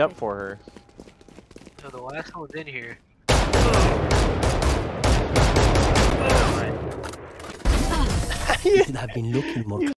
up for her. So the last one's in here. You should have been looking more